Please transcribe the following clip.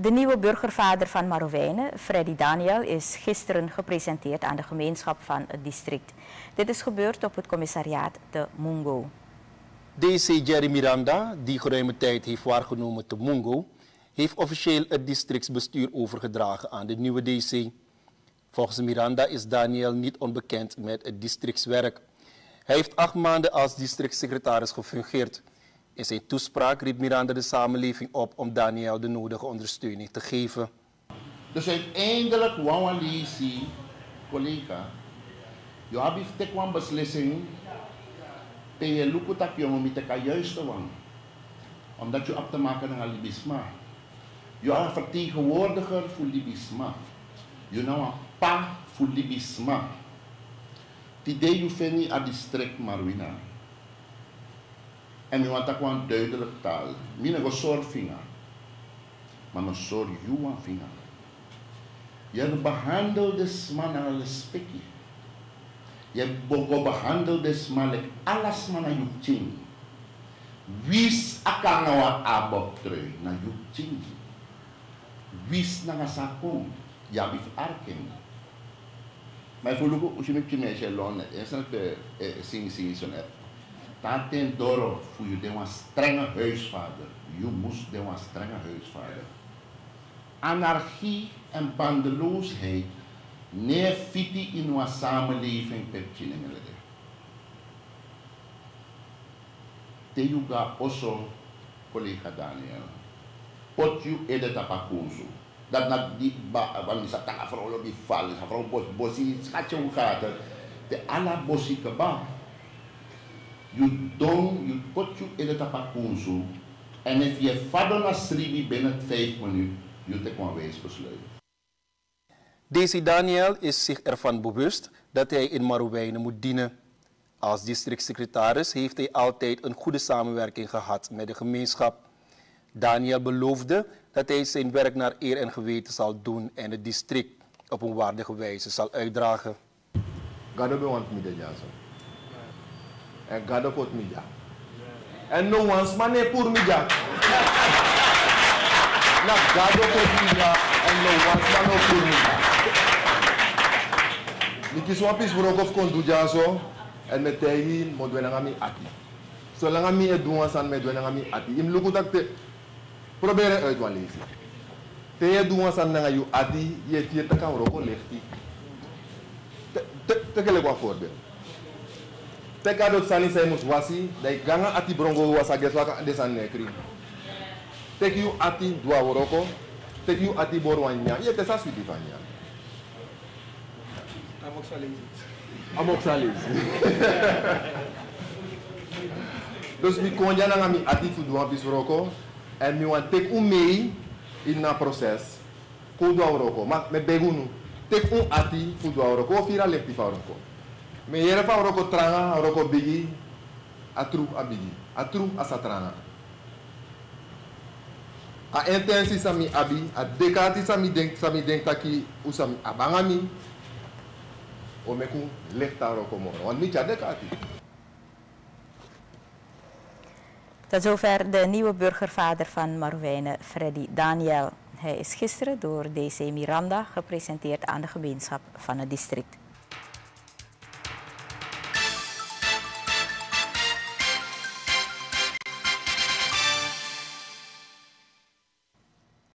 De nieuwe burgervader van Marowijnen, Freddy Daniel, is gisteren gepresenteerd aan de gemeenschap van het district. Dit is gebeurd op het commissariaat de Mungo. DC Jerry Miranda, die geruime tijd heeft waargenomen te Mungo, heeft officieel het districtsbestuur overgedragen aan de nieuwe DC. Volgens Miranda is Daniel niet onbekend met het districtswerk. Hij heeft acht maanden als districtssecretaris gefungeerd. In zijn toespraak riep Miranda de samenleving op om Daniel de nodige ondersteuning te geven. Dus uiteindelijk wou Lisi, collega, je hebt een beslissing te je lukt dat je moet de juiste wang. Omdat je op te maken naar Libisma. Je een vertegenwoordiger voor Libisma. Je nou een pa voor Libisma. Die deed je vindt aan district Marwina. En we want dat gewoon duidelijk taal. Mina go sor finga. Maar no sor juwa finga. Je behandelde man naar respectie. Je bogo behandelde man like alles man naar yuching. Wis akanga wa abok trui na yuching. Wis na ngasakong. Ja bif arken. Maar voor lugu usimik chimeshe lon. Esa pe sing sing son dat ten doro voor je de een strenge huisvader. Je moest een strenge huisvader. Anarchie en bandeloosheid nee fiti in een samenleving per chinemelede. Te yuga oso collega Daniel. Pot you ede tapakunzu. Dat na di ba wanneer sa taka vrouw die val, sa vrouw bos bosi schatje hoe gaat het. De alla bosi kebab je dong, je pot je in het tapakunzu. En als je vader naar sribi binnen vijf minuten, je te besluiten. Deze Daniel is zich ervan bewust dat hij in Marowijnen moet dienen. Als districtsecretaris heeft hij altijd een goede samenwerking gehad met de gemeenschap. Daniel beloofde dat hij zijn werk naar eer en geweten zal doen en het district op een waardige wijze zal uitdragen. God Eh, and gather for media. Ya? And no one's money poor media. Ya. Now gather for media ya, and no one's money poor media. Niki swapis brokov konduja so and me tehi mo dwenangami ati. So langami eduan san me dwenangami ati. Im lukutak te proberen eh, uit wan lezen. Te je doen san nanga yu ati, je tiert kan roko lefti. Te kele kwa forbe. Pecado sani sai mus wasi, dai ganga ati brongo wasa geswa desan nekri. Tek yu ati dua woroko, tek yu ati borwanya, ye tesa switi fanya. Amoxalis. dus mi konja na mi ati fu dua bis woroko, en mi wan tek un mei in na proces, ku dua woroko, ma me begunu. Tek un ati fu dua woroko, fira lepti fa woroko. Me yere fa roko tranga, roko bigi, atru a bigi, atru a satranga. A intensi sami abi, a dekati sami denk sami denk taki usami abangami, o meku lechta roko moro. Want niet ja dekati. Tot zover de nieuwe burgervader van Marwijnen, Freddy Daniel. Hij is gisteren door DC Miranda gepresenteerd aan de gemeenschap van het district.